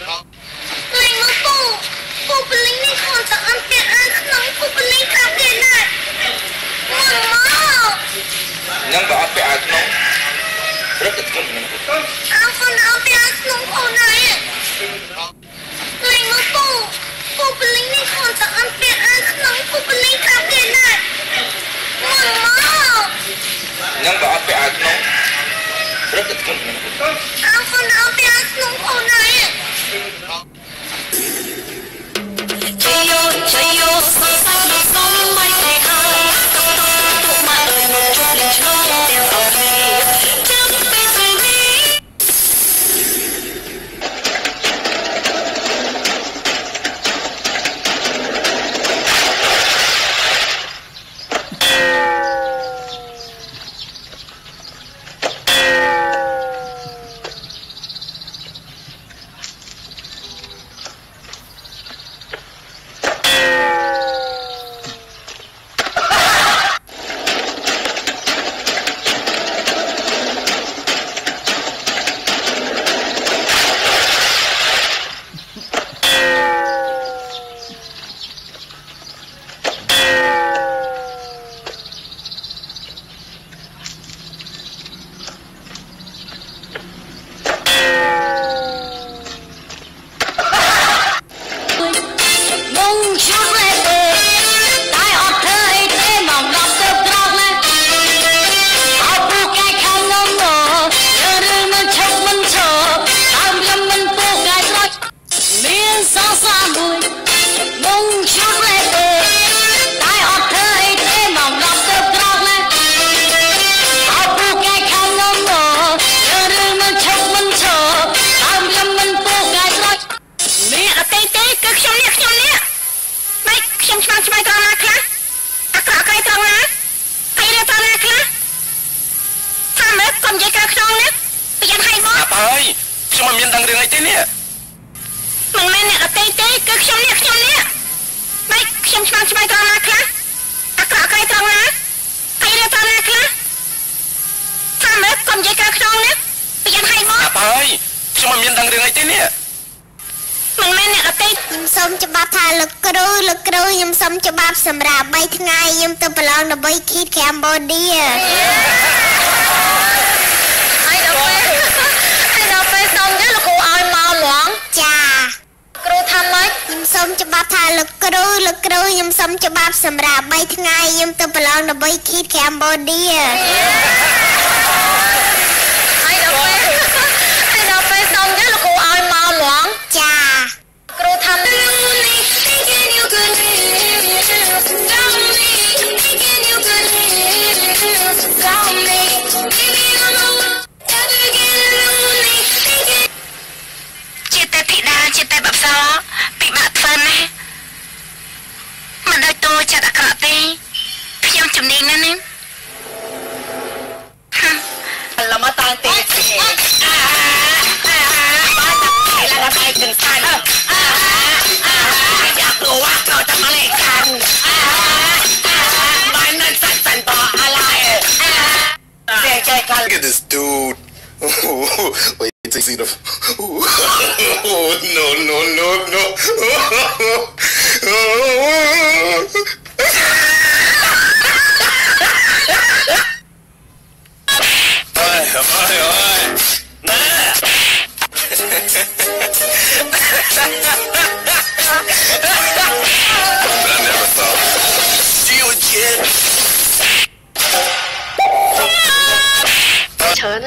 លេងមកពូពូបលីងនេះគាត់ទៅអន់ទៀតអាក្នុងពូបលីងខាងទៀតណាមកមកញ៉ាំក៏អត់ពាក់អាវក្នុងរត់ទៅធ្ងន់ហ្នឹងអើគាត់នៅពីអាក្នុងអូនហើយ ហើយខ្ញុំមិនមានដឹងរឿងអីទេនេះមិនមែនអ្នកអតីតទេគឺខ្ញុំនេះខ្ញុំនេះម៉េចខ្ញុំឆ្លងឆ្បៃត្រង់ណាខ្លះអាក្រក់ក្រៃត្រង់ណាហើយរើត្រង់ណាខ្លះតាមមើលកុំនិយាយក្រៅខ្នងនេះប្រយ័ត្នឲ្យមកអាប់ហើយខ្ញុំមិនមានដឹងរឿងអីទេនេះមិនមែនអ្នកអតីតខ្ញុំសូមច្បាប់ថាលោកគ្រូលោកគ្រូខ្ញុំសូមច្បាប់សម្រាប់3ថ្ងៃខ្ញុំទៅប្រឡងដើម្បីគីតកម្ពុជា ហើយដល់ពេលហើយដល់ពេលសុំទៀតលោកគ្រូឲ្យមកហ្មង ចា គ្រូថាម៉េចខ្ញុំសូមច្បាប់ថាលោកគ្រូលោកគ្រូខ្ញុំសូមច្បាប់សម្រាប់3ថ្ងៃខ្ញុំទៅប្រឡងដើម្បីគីតកម្ពុជាហើយដល់ពេលហើយដល់ពេលសុំទៀតលោកគ្រូឲ្យមកហ្មងចាគ្រូថាម៉េចជា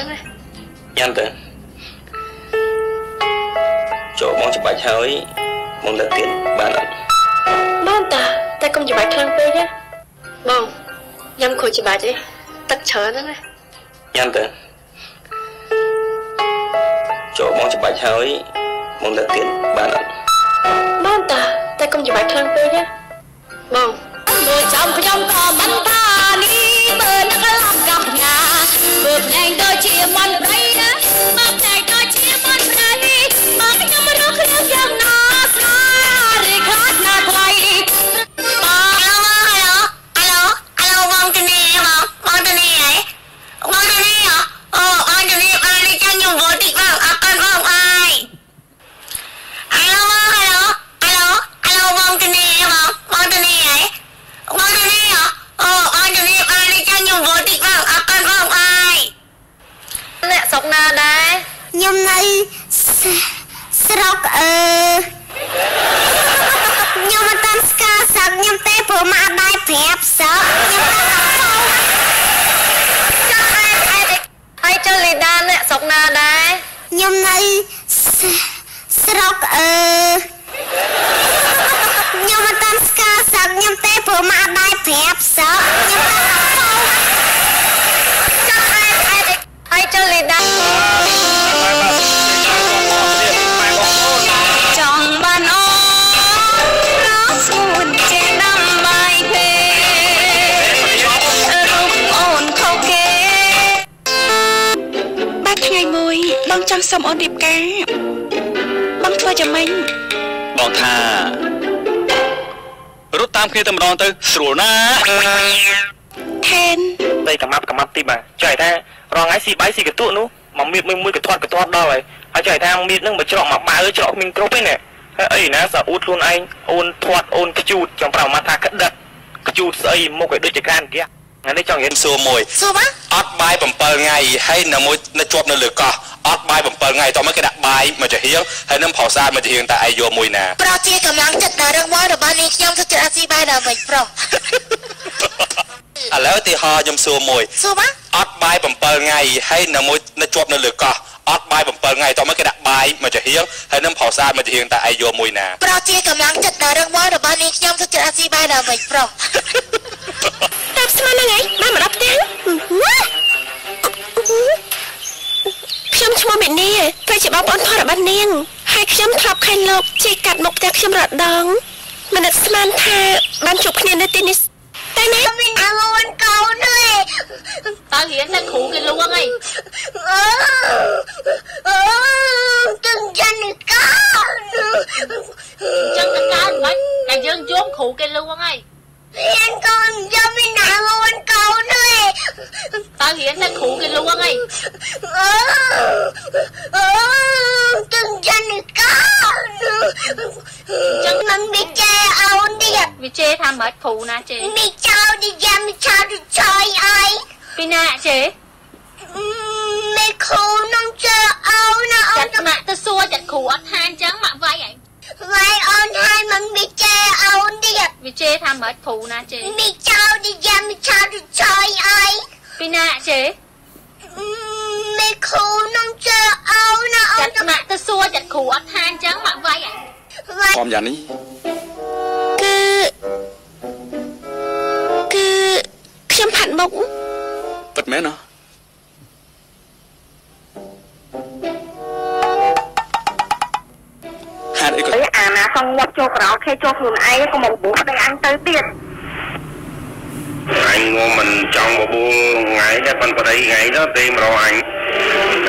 ច្រើនណាស់ញ៉ាំទៅចូលបងច្បាច់ហើយបងទៅទៀតបានអត់បានតាតែកុំច្បាច់ខ្លាំងពេកណាបងញ៉ាំខូចច្បាច់ទេទឹកច្រើនណាស់ណាញ៉ាំទៅចូលបងច្បាច់ហើយបងទៅទៀតបានអត់បានតាតែកុំច្បាច់ខ្លាំងពេកណាបងមើលចាំខ្ញុំក៏មិនថានេះមើលនឹកឡំកំណាមើ លផ្នែកដូចជាមន់ព្រៃ ខ្ញុំនៅស្រុកអឺខ្ញុំមិនតាន់ស្គាល់ស្រុកខ្ញុំទេព្រោះមកអត់ដែរប្រាប់ស្រុកខ្ញុំតែចង់ឯងឯងហើយចុះលីដា បងចង់សុំអូនរៀបការបងធ្វើយ៉ាងម៉េចបងថារត់តាមគ្នាតែម្ដងទៅស្រួលណាស់ថែនដីកំាប់កំាប់ទីបាទចែកថារងថ្ងៃស៊ីបាយស៊ីកតុនោះមកមៀតមួយមួយកធាត់កធាត់ដល់ហើយហើយចែកថាមៀតនឹងមកច្រកមកបាវច្រកមានគ្រប់ឯណាហើយអីណាសើអួតខ្លួនឯងអូនធាត់អូនខ្ជូតចំប្រៅមកថាក្តិតខ្ជូតស្អីមុខឲ្យដូចជាកានហ្គាថ្ងៃនេះចង់រៀនសួរមួយសួរបាទអត់បាយ7ថ្ងៃហើយនៅមួយនៅជាប់នៅលើកោះ អត់បាយ7ថ្ងៃតោះមកគេដាក់បាយមួយចាហៀងហើយនឹងប្រោសាទមួយចាហៀងតែឯងយកមួយណាប្រជាកម្លាំងចិត្តដ៏រឹងមាំរបស់នាងខ្ញុំសុខចិត្តអាស៊ីបាយដើម្បីប្រុសឥឡូវទីហោខ្ញុំសួរមួយសួរបាទអត់បាយ7ថ្ងៃហើយនៅមួយនៅជាប់នៅលើកោះអត់បាយ7ថ្ងៃតោះមកគេដាក់បាយមួយចាហៀងហើយនឹងប្រោសាទមួយចាហៀងតែឯងយកមួយណាប្រជាកម្លាំងចិត្តដ៏រឹងមាំរបស់នាងខ្ញុំសុខចិត្តអាស៊ីបាយដើម្បីប្រុសតាមស្មានហ្នឹងឯងបានមកដល់ផ្ទះ ឈ្មោះមេនីប្រជាបងប្អូនផរបស់នាងហើយខ្ញុំធ្លាប់ឃើញលោកជិះកាត់មុខផ្ទះខ្ញុំរដងមិននឹកស្មានថាបានជួបគ្នានៅទីនេះតែណាមានអងូនកូនទេតើរៀនតែគ្រូគេលួងអីអូអូទាំងយ៉ាងនេះកោចឹងតែកើមិនតែយើងយំគ្រូគេលួងអីរៀនកូនយ តើរៀនតែគ្រូគេលួងអីអូអូទាំងយ៉ាងនេះកោចឹងមិនមានចែអូនទៀតវាជេរថាមិនគ្រូណាជេរមានចោលទីយ៉ាងមានចោលទីចយអីពីណាជេរមេគ្រូនឹងចើអូនណាអូចានត់ម៉ាក់ទៅសួរចាត់គ្រូអត់ថាអញ្ចឹងម៉ាក់វាយអី វាយអូនហើយមិនមានចែអូនទៀតវាជេរថាមិនគ្រូណាជេរមានចោលទីយ៉ាងមានចោលទីចយអីពីណាជេរមេគ្រូនឹងចើអូនណាអូចានត់ម៉ាក់ទៅសួរចាត់គ្រូអត់ថាអញ្ចឹងម៉ាក់វាយអីវាយព្រមយ៉ាងនេះគឺគឺខ្ញុំផាត់មុខពិតមែនណា សងងាប់ចូលក្រៅខេចូលខ្លួនឯងក៏មកបួសប្តីអញទៅទៀតអញងមិនចង់បបួលថ្ងៃតែប៉ុន្តែប្តីថ្ងៃនោះទេមករកអញ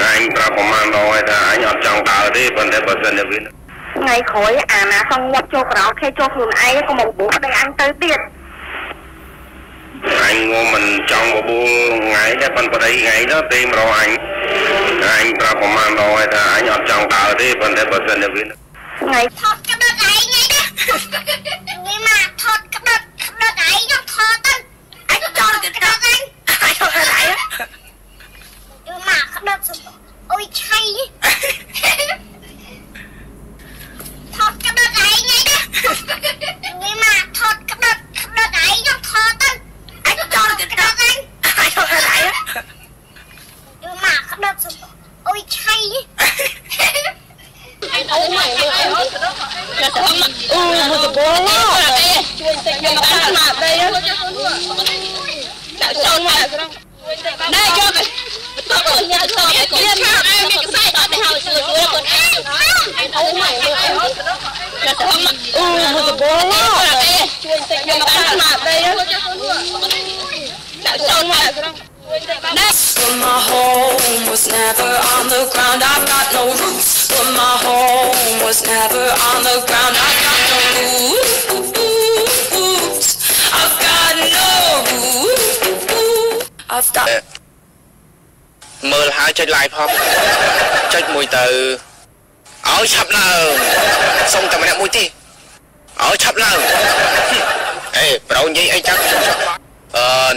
អញប្រាប់ប្រហែលដងហើយថាអញអត់ចង់ដើរទេប៉ុន្តែបើសិនជាវាថ្ងៃក្រោយអាណាសងងាប់ចូលក្រៅខេចូលខ្លួនឯងក៏មកបួសប្តីអញទៅទៀតអញងមិនចង់បបួលថ្ងៃតែប៉ុន្តែប្តីថ្ងៃនោះទេមករកអញអញប្រាប់ប្រហែលដងហើយថាអញអត់ចង់ដើរទេប៉ុន្តែបើសិនជាវាថ្ងៃថតក្បឹកឯងហ្នឹងណា វាមកថតក្បឹកក្បឹកឯងយកថតទៅអញចោលក្បឹកឯងអញថតអីវាមកក្បឹកអុយឆៃថតក្បឹកឯងហ្នឹងណាវាមកថតក្បឹកក្បឹកឯងយកថតទៅអញចោលក្បឹកឯងអញថតអីវាមកក្បឹកអុយឆៃ អូម៉ៃអូចាត់អូមកទៅបងជួយតិចយកមកដាក់មកដីដាក់ចូលមកណែយកទៅទៅញ៉ាំទៅឲ្យកូនឈាមឯងមានកសែតដល់ទៅហើយជួយជួយកូនឯងអូម៉ៃចាត់អូមកទៅបងជួយតិចយកមកដាក់មកដីដាក់ចូលមក But my home was never on the ground. I've got no roots. But my home was never on the ground. I've got no roots. I've got no roots. I've got. មើលហើយចុច like ផងចុចមួយទៅឲ្យឆាប់ឡើងសុំតែម្នាក់មួយទេឲ្យឆាប់ឡើងអេប្រោនិយាយអីចឹងអឺ